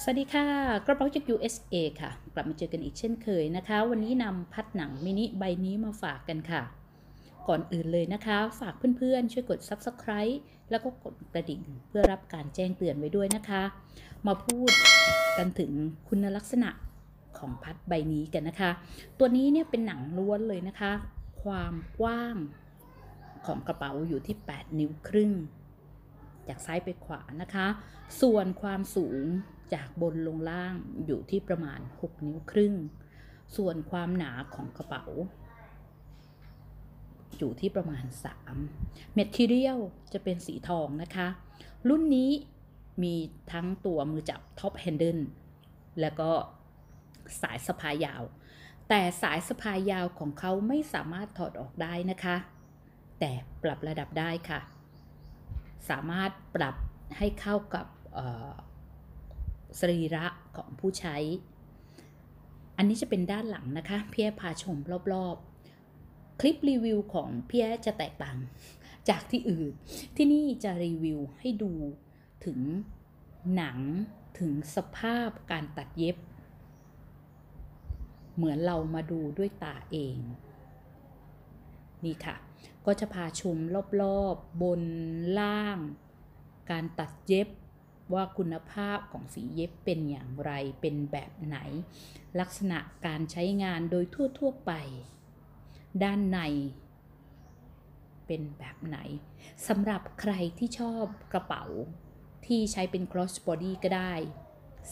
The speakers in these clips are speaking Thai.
สวัสดีค่ะ กระเป๋าจาก USA ค่ะ กลับมาเจอกันอีกเช่นเคยนะคะ วันนี้นำพัดหนังมินิใบนี้มาฝากกันค่ะ ก่อนอื่นเลยนะคะ ฝากเพื่อนๆ ช่วยกด Subscribe แล้วก็กดกระดิ่งเพื่อรับการแจ้งเตือนไว้ด้วยนะคะ มาพูดกันถึงคุณลักษณะของพัดใบนี้กันนะคะ ตัวนี้เนี่ยเป็นหนังล้วนเลยนะคะ ความกว้างของกระเป๋าอยู่ที่ 8 นิ้วครึ่ง จากซ้ายไปขวานะคะ ส่วนความสูง จากบนลงล่างอยู่ที่ประมาณ 6 นิ้วครึ่ง ส่วนความหนาของกระเป๋า อยู่ที่ประมาณ 3 Material จะเป็นสีทองนะคะ รุ่นนี้มีทั้งตัวมือจับ Top Handle แล้วก็สายสะพายยาว แต่สายสะพายยาวของเขาไม่สามารถถอดออกได้นะคะ แต่ปรับระดับได้ค่ะ สามารถปรับให้เข้ากับ สรีระของผู้ใช้ อันนี้จะเป็นด้านหลังนะคะพี่แอพาชมรอบๆ คลิปรีวิวของพี่แอจะแตกต่างจากที่อื่น ที่นี่จะรีวิวให้ดูถึงหนังถึงสภาพการตัดเย็บ เหมือนเรามาดูด้วยตาเอง นี่ค่ะ ก็จะพาชมรอบๆบนล่าง การตัดเย็บ ว่าคุณภาพของฝีเย็บเป็นอย่างไร เป็นแบบไหน ลักษณะการใช้งานโดยทั่ว ๆ ไป ด้านใน เป็นแบบไหนสำหรับใครที่ชอบกระเป๋า ที่ใช้เป็น cross body ก็ได้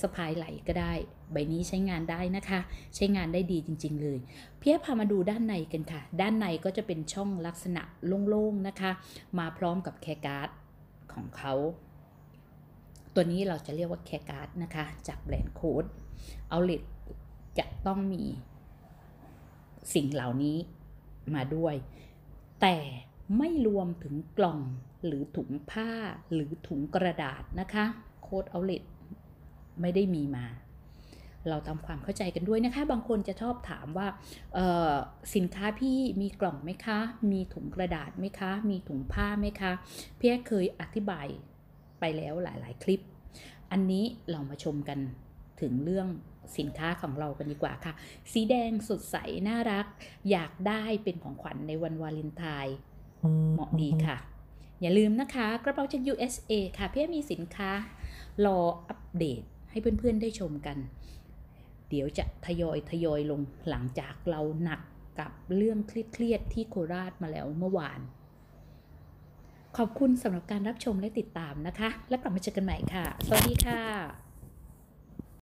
สะพายไหล่ก็ได้ ใบนี้ใช้งานได้นะคะ ใช้งานได้ดีจริง ๆ เลย เพียพามาดูด้านในกันค่ะ ด้านในก็จะเป็นช่องลักษณะโล่ง ๆ นะคะ มาพร้อมกับ care card ของเขา ตัวนี้เราจะเรียกว่า care card นะคะ จากแบรนด์ Coach outlet จะต้องมีสิ่งเหล่านี้มาด้วย แต่ไม่รวมถึงกล่องหรือถุงผ้าหรือถุงกระดาษนะคะโค้ดเอาเลตไม่ได้มีมา เราทำความเข้าใจกันด้วยนะคะ บางคนจะชอบถามว่าสินค้าพี่มีกล่องไหมคะ มีถุงกระดาษไหมคะ มีถุงผ้าไหมคะ พี่เคยอธิบาย ไปแล้วหลาย ๆ คลิป อันนี้เรามาชมกันถึงเรื่องสินค้าของเรากันดีกว่าค่ะ สีแดงสดใส น่ารัก อยากได้เป็นของขวัญในวันวาเลนไทน์เหมาะดีค่ะ อย่าลืมนะคะ กระเป๋าจาก USA ค่ะ เพื่อมีสินค้ารออัปเดตให้เพื่อน ๆ ได้ชมกัน เดี๋ยวจะทยอยทยอยลงหลังจากเราหนักกับเรื่องเครียดๆที่โคราชมาแล้วเมื่อวาน ขอบคุณสำหรับการรับชมและติดตามนะคะ และกลับมาเจอกันใหม่ค่ะ สวัสดีค่ะ